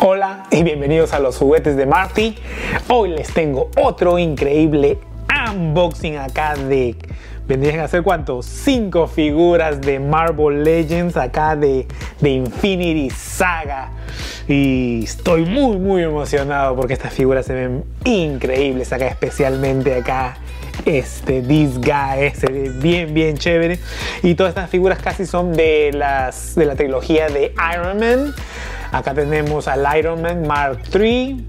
Hola y bienvenidos a los juguetes de Marty. Hoy les tengo otro increíble unboxing acá de... Vendrían a ser cuánto? Cinco figuras de Marvel Legends acá de, de Infinity Saga. Y estoy muy muy emocionado porque estas figuras se ven increíbles acá, especialmente acá este Guy se ve bien bien chévere. Y todas estas figuras casi son de las de la trilogía de Iron Man. Acá tenemos al Iron Man Mark III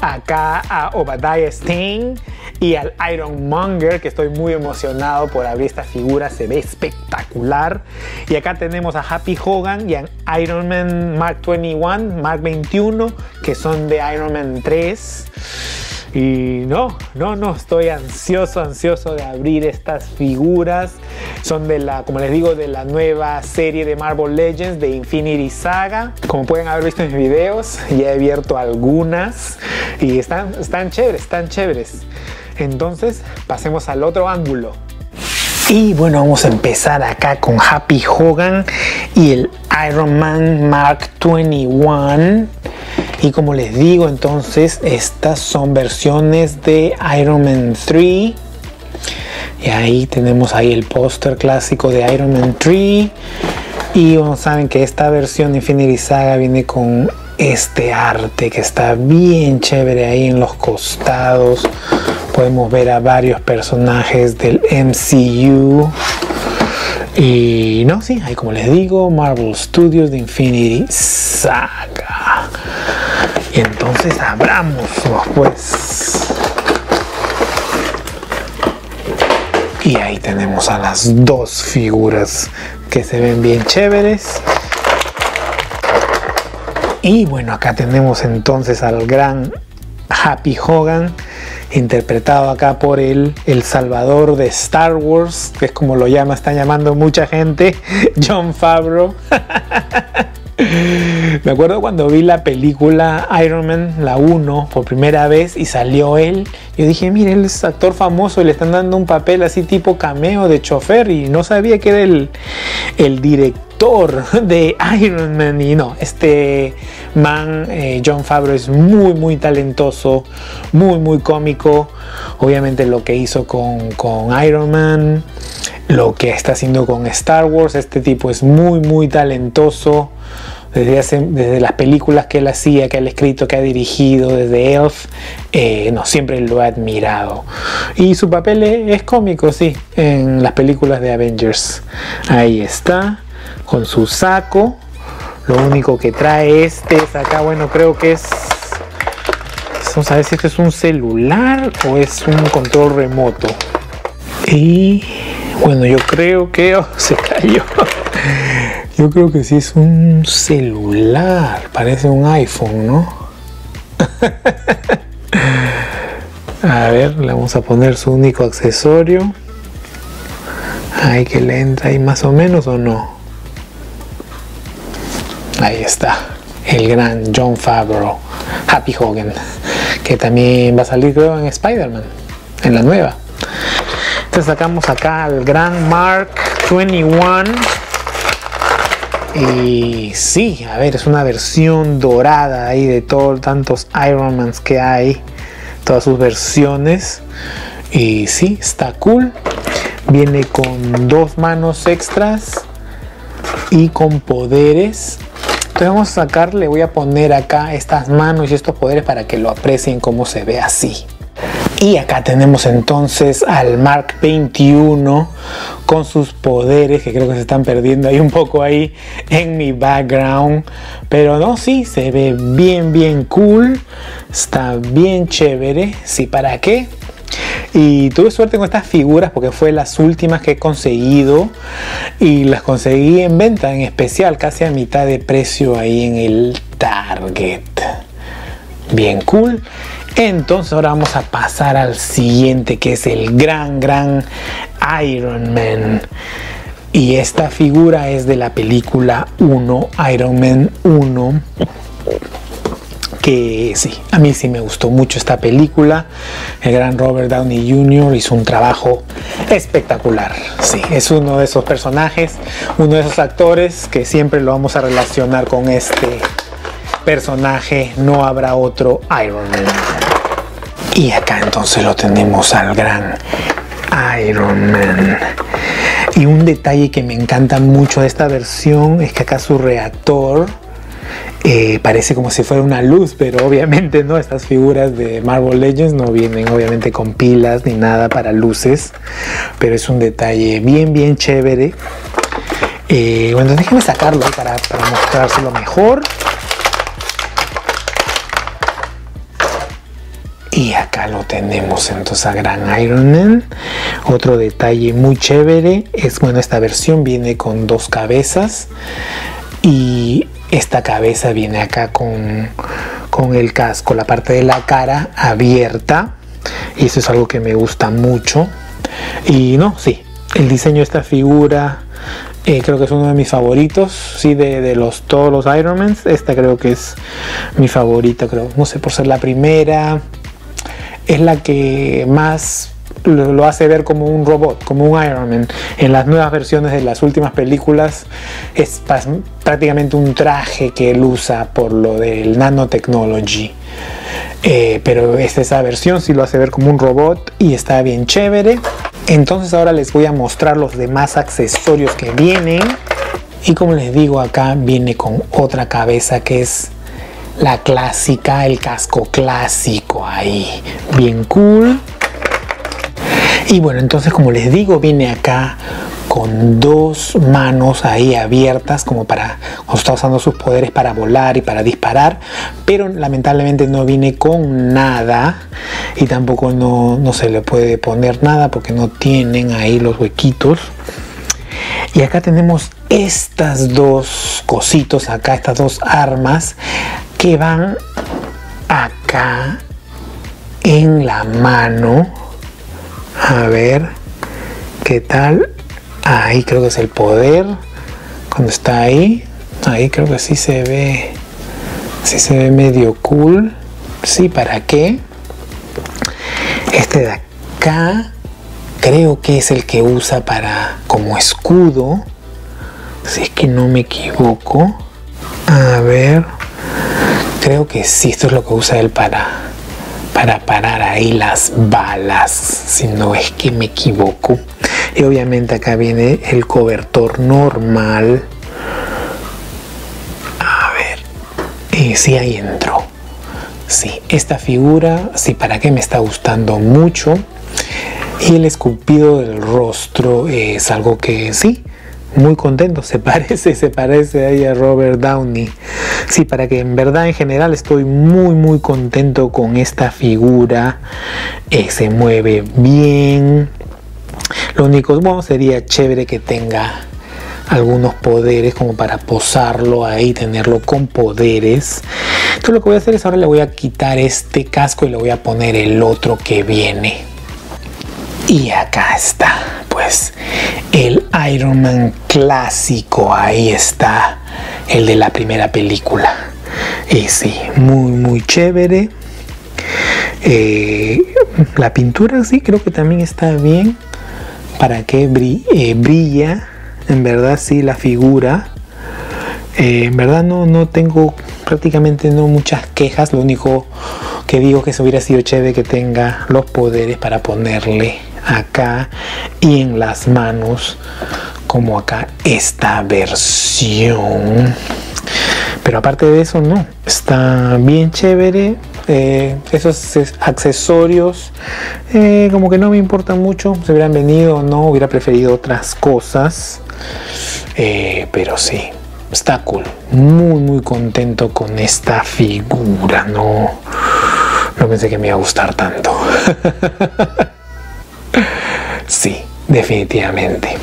acá a Obadiah Stane y al Iron Monger que estoy muy emocionado por abrir esta figura se ve espectacular. Y acá tenemos a Happy Hogan y a Iron Man Mark 21 Mark 21 que son de Iron Man 3 y no, no, no, estoy ansioso, ansioso de abrir estas figuras. Son de la, como les digo, de la nueva serie de Marvel Legends de Infinity Saga. Como pueden haber visto en mis videos, ya he abierto algunas y están, están chéveres, están chéveres. Entonces, pasemos al otro ángulo. Y bueno, vamos a empezar acá con Happy Hogan y el Iron Man Mark 21 y como les digo entonces estas son versiones de Iron Man 3 y ahí tenemos ahí el póster clásico de Iron Man 3 y bueno, saben que esta versión Infinity Saga viene con este arte que está bien chévere ahí en los costados. Podemos ver a varios personajes del MCU y no, sí, ahí como les digo, Marvel Studios de Infinity Saga. Y entonces abramos pues. Y ahí tenemos a las dos figuras que se ven bien chéveres. Y bueno, acá tenemos entonces al gran Happy Hogan interpretado acá por el, el Salvador de Star Wars, que es como lo llama, están llamando mucha gente, John Favreau. Me acuerdo cuando vi la película Iron Man, la 1, por primera vez y salió él. Yo dije, mire, él es actor famoso y le están dando un papel así tipo cameo de chofer y no sabía que era el, el director de Iron Man. Y no, este man, eh, John Favreau, es muy, muy talentoso, muy, muy cómico. Obviamente lo que hizo con, con Iron Man, lo que está haciendo con Star Wars, este tipo es muy, muy talentoso desde, las películas que él hacía, que él ha escrito, que ha dirigido, desde Elf, eh, no, siempre lo he admirado. Y su papel es, cómico, sí, en las películas de Avengers. Ahí está, con su saco. Lo único que trae este es acá, bueno, creo que es... Vamos a ver si esto es un celular o es un control remoto. Y bueno, yo creo que oh, se cayó. Yo creo que sí es un celular, parece un iPhone, ¿no? a ver, le vamos a poner su único accesorio. Ahí que le entra ahí más o menos o no. Ahí está, el gran John Favreau, Happy Hogan, que también va a salir creo en Spider-Man, en la nueva. Entonces sacamos acá al gran Mark 21 y sí, a ver, es una versión dorada ahí de todos tantos Ironmans que hay, todas sus versiones. Y sí, está cool. Viene con dos manos extras y con poderes. Entonces vamos a sacar, le voy a poner acá estas manos y estos poderes para que lo aprecien como se ve así. Y acá tenemos entonces al Mark 21 con sus poderes que creo que se están perdiendo ahí un poco ahí en mi background. Pero no, sí, se ve bien, bien cool. Está bien chévere. Sí, ¿para qué? Y tuve suerte con estas figuras porque fue las últimas que he conseguido y las conseguí en venta en especial, casi a mitad de precio ahí en el Target. Bien cool. Entonces ahora vamos a pasar al siguiente que es el gran, gran Iron Man. Y esta figura es de la película 1, Iron Man 1 que sí, a mí sí me gustó mucho esta película. El gran Robert Downey Jr. hizo un trabajo espectacular. Sí, es uno de esos personajes, uno de esos actores que siempre lo vamos a relacionar con este personaje. No habrá otro Iron Man. Y acá entonces lo tenemos al gran Iron Man. Y un detalle que me encanta mucho de esta versión es que acá su reactor eh, parece como si fuera una luz, pero obviamente no, estas figuras de Marvel Legends no vienen obviamente con pilas ni nada para luces, pero es un detalle bien, bien chévere. Eh, bueno, déjenme sacarlo para, para mostrárselo mejor. Y acá lo tenemos entonces a Gran Iron Man. Otro detalle muy chévere es, bueno, esta versión viene con dos cabezas y esta cabeza viene acá con, con el casco, la parte de la cara abierta. Y eso es algo que me gusta mucho. Y no, sí, el diseño de esta figura eh, creo que es uno de mis favoritos, sí, de, de, los todos los Ironmans. Esta creo que es mi favorita, creo. No sé, por ser la primera, es la que más lo hace ver como un robot, como un Iron Man. En las nuevas versiones de las últimas películas es prácticamente un traje que él usa por lo del nanotechnology. Eh, pero esta esa versión sí lo hace ver como un robot y está bien chévere. Entonces ahora les voy a mostrar los demás accesorios que vienen. Y como les digo acá viene con otra cabeza que es la clásica, el casco clásico ahí, bien cool. Y bueno, entonces como les digo, viene acá con dos manos ahí abiertas como para cuando está usando sus poderes para volar y para disparar pero lamentablemente no viene con nada y tampoco no, no se le puede poner nada porque no tienen ahí los huequitos. Y acá tenemos estas dos cositos acá estas dos armas que van acá en la mano. A ver, ¿qué tal? Ahí creo que es el poder. Cuando está ahí, ahí creo que sí se ve, sí se ve medio cool. Sí, ¿para qué? Este de acá creo que es el que usa para como escudo. Si es que no me equivoco. A ver creo que sí, esto es lo que usa él para, para parar ahí las balas, si no es que me equivoco. Y obviamente acá viene el cobertor normal. A ver, y sí, ahí entró. Sí, esta figura, sí, para qué me está gustando mucho. Y el esculpido del rostro es algo que sí, muy contento, se parece, se parece ahí a Robert Downey. Sí, para que en verdad en general estoy muy muy contento con esta figura. Eh, se mueve bien. Lo único bueno sería chévere que tenga algunos poderes como para posarlo ahí, tenerlo con poderes. Entonces lo que voy a hacer es ahora le voy a quitar este casco y le voy a poner el otro que viene. Y acá está, pues el Iron Man clásico, ahí está, el de la primera película. Y sí, muy, muy chévere. Eh, la pintura sí, creo que también está bien. Para que eh, brilla, en verdad sí, la figura. Eh, en verdad no, no tengo prácticamente no muchas quejas. Lo único que digo que se hubiera sido chévere que tenga los poderes para ponerle acá y en las manos como acá esta versión. Pero aparte de eso no. Está bien chévere eh, esos accesorios eh, como que no me importan mucho si hubieran venido no hubiera preferido otras cosas. Eh, pero sí está cool. Muy muy contento con esta figura no no pensé que me iba a gustar tanto definitivamente.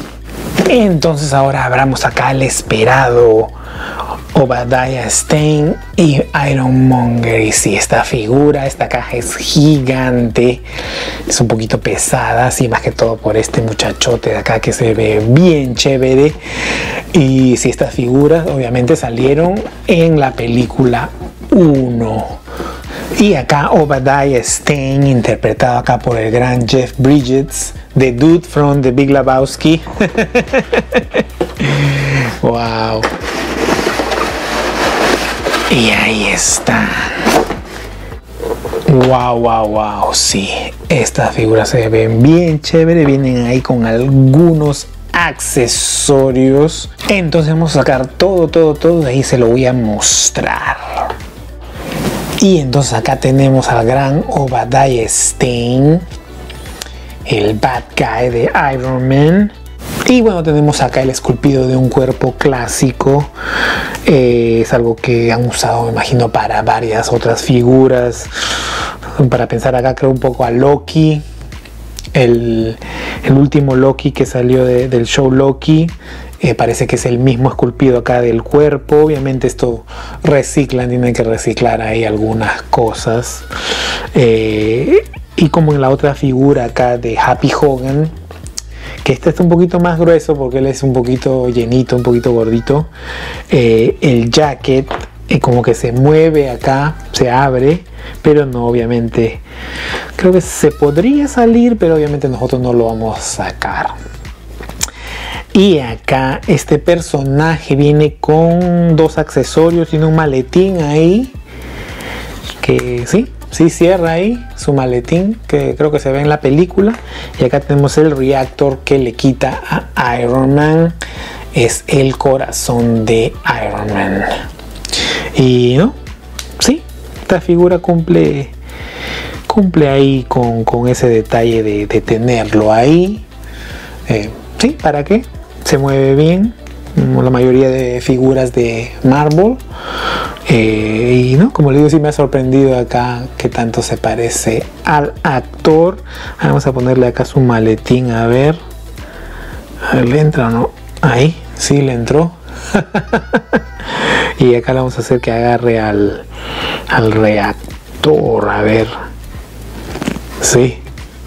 Entonces ahora abramos acá el esperado Obadiah Stein y Ironmonger. Y sí, esta figura, esta caja es gigante. Es un poquito pesada, así más que todo por este muchachote de acá que se ve bien chévere. Y si estas figuras obviamente salieron en la película 1 Y acá Obadiah Stein, interpretado acá por el gran Jeff Bridges, The Dude from The Big Lebowski. wow. Y ahí está. Wow, wow, wow. Sí, estas figuras se ven bien chévere. Vienen ahí con algunos accesorios. Entonces vamos a sacar todo, todo, todo. De ahí se lo voy a mostrar. Y entonces acá tenemos al gran Obadiah Stein, el bad guy de Iron Man. Y bueno, tenemos acá el esculpido de un cuerpo clásico. Eh, es algo que han usado, me imagino, para varias otras figuras. Para pensar acá, creo un poco a Loki. El, último Loki que salió del show Loki. Eh, parece que es el mismo esculpido acá del cuerpo. Obviamente esto reciclan, tienen que reciclar ahí algunas cosas. Eh, y como en la otra figura acá de Happy Hogan, que este está un poquito más grueso porque él es un poquito llenito, un poquito gordito. Eh, el jacket como que se mueve acá, se abre, pero no obviamente. Creo que se podría salir, pero obviamente nosotros no lo vamos a sacar. Y acá este personaje viene con dos accesorios, tiene un maletín ahí que sí, sí cierra ahí su maletín que creo que se ve en la película. Y acá tenemos el reactor que le quita a Iron Man. Es el corazón de Iron Man. Y no sí esta figura cumple cumple ahí con, ese detalle de, tenerlo ahí. Eh, sí para qué se mueve bien la mayoría de figuras de Marvel eh, y no, como le digo, sí me ha sorprendido acá que tanto se parece al actor. Vamos a ponerle acá su maletín a ver. A ver, ¿le entra o no? Ahí, sí le entró. y acá le vamos a hacer que agarre al, al reactor. A ver. Sí,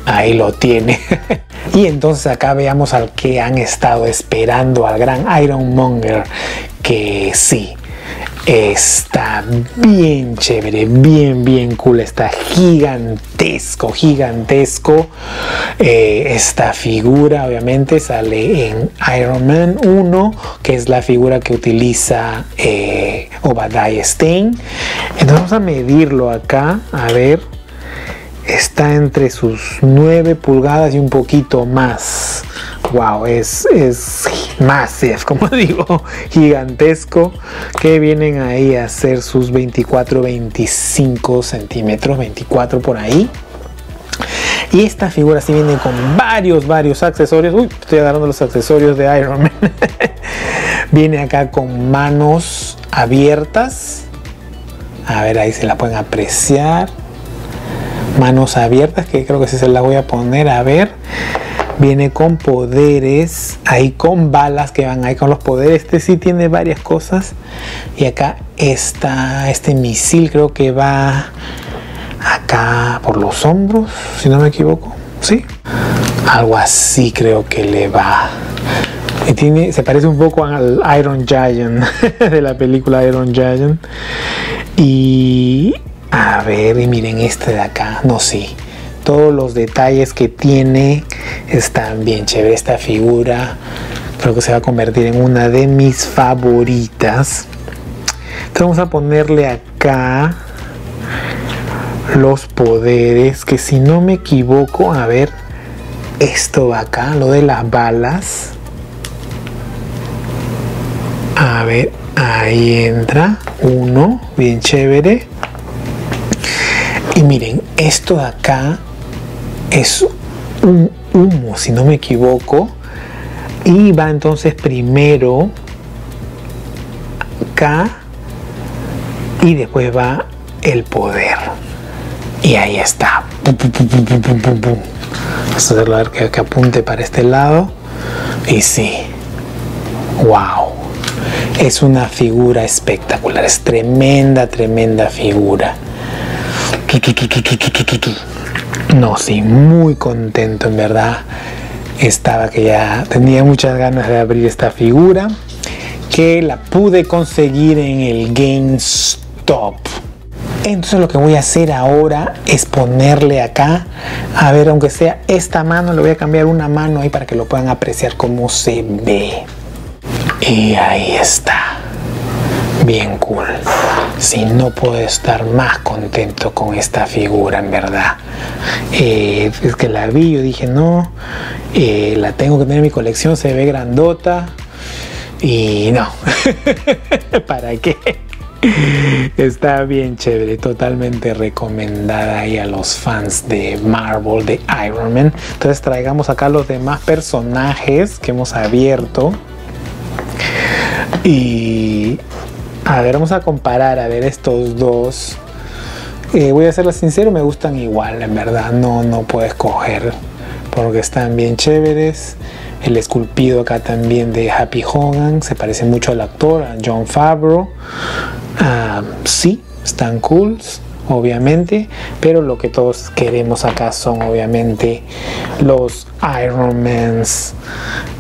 ahí lo tiene. y entonces acá veamos al que han estado esperando, al gran Iron Monger. Que sí, Está bien chévere, bien, bien cool. Está gigantesco, gigantesco. Eh, esta figura obviamente sale en Iron Man 1, que es la figura que utiliza eh, Obadiah Stein. Entonces vamos a medirlo acá, a ver. Está entre sus 9 pulgadas y un poquito más wow, es, es como digo, gigantesco, que vienen ahí a hacer sus 24, 25 centímetros, 24 por ahí. Y esta figura sí viene con varios, varios accesorios. Uy, estoy agarrando los accesorios de Iron Man. viene acá con manos abiertas. A ver, ahí se la pueden apreciar. Manos abiertas, que creo que se la voy a poner. A ver viene con poderes, ahí con balas que van ahí con los poderes. Este sí tiene varias cosas. Y acá está este misil, creo que va acá por los hombros, si no me equivoco. ¿Sí? Algo así creo que le va. Y tiene, se parece un poco al Iron Giant de la película Iron Giant. Y a ver, y miren este de acá. No, sí. Todos los detalles que tiene están bien chévere. Esta figura creo que se va a convertir en una de mis favoritas. Entonces vamos a ponerle acá los poderes que si no me equivoco a ver esto va acá lo de las balas. A ver ahí entra uno bien chévere y miren esto de acá es un humo, si no me equivoco, y va entonces primero acá y después va el poder. Y ahí está. Vamos a hacerlo a ver que, que apunte para este lado. Y sí. Wow. Es una figura espectacular. Es tremenda, tremenda figura. No, sí, muy contento en verdad. Estaba que ya tenía muchas ganas de abrir esta figura que la pude conseguir en el GameStop. Entonces lo que voy a hacer ahora es ponerle acá, a ver, aunque sea esta mano, le voy a cambiar una mano ahí para que lo puedan apreciar cómo se ve. Y ahí está. Bien cool. Si no puedo estar más contento con esta figura, en verdad. Eh, es que la vi, yo dije, no, eh, la tengo que tener en mi colección, se ve grandota. Y no, ¿para qué? Está bien chévere, totalmente recomendada ahí a los fans de Marvel, de Iron Man. Entonces traigamos acá los demás personajes que hemos abierto. Y a ver, vamos a comparar, a ver estos dos. Eh, voy a serlo sincero, me gustan igual, en verdad. No, no puedo escoger porque están bien chéveres. El esculpido acá también de Happy Hogan se parece mucho al actor, a John Favreau. Ah, sí, están cool, obviamente, pero lo que todos queremos acá son obviamente los Iron Mans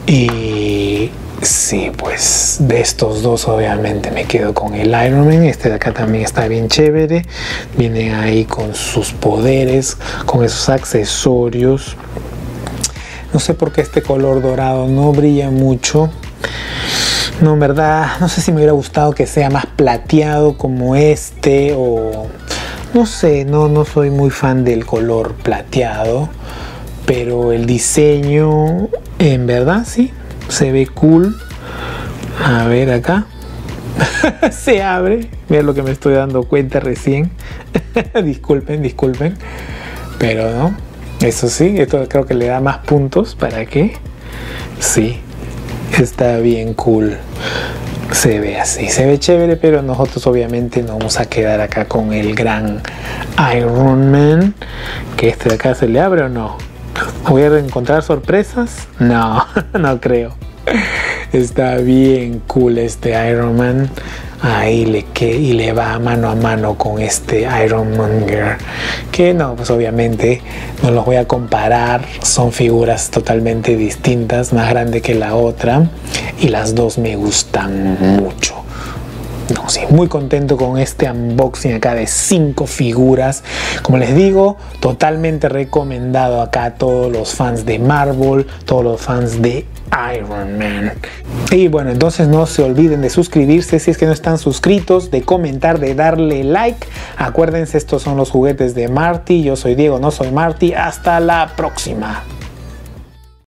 y sí, pues de estos dos obviamente me quedo con el Iron Man. Este de acá también está bien chévere. Vienen ahí con sus poderes, con esos accesorios. No sé por qué este color dorado no brilla mucho. No, en verdad, no sé si me hubiera gustado que sea más plateado como este o no sé, no, no soy muy fan del color plateado, pero el diseño en verdad sí, se ve cool. A ver acá. se abre. Mira lo que me estoy dando cuenta recién. disculpen, disculpen. Pero no. Eso sí, esto creo que le da más puntos. ¿Para qué? Sí, está bien cool. Se ve así, se ve chévere, pero nosotros obviamente nos vamos a quedar acá con el gran Iron Man. Que este de acá se le abre o no. ¿Voy a encontrar sorpresas? No, no creo. Está bien cool este Iron Man. Ahí le que y le va mano a mano con este Iron Monger. Que no, pues obviamente no los voy a comparar. Son figuras totalmente distintas, más grande que la otra. Y las dos me gustan mucho. No, sí, muy contento con este unboxing acá de 5 figuras. Como les digo, totalmente recomendado acá a todos los fans de Marvel, todos los fans de Iron Man. Y bueno, entonces no se olviden de suscribirse si es que no están suscritos, de comentar, de darle like. Acuérdense, estos son los juguetes de Marty. Yo soy Diego, no soy Marty. Hasta la próxima.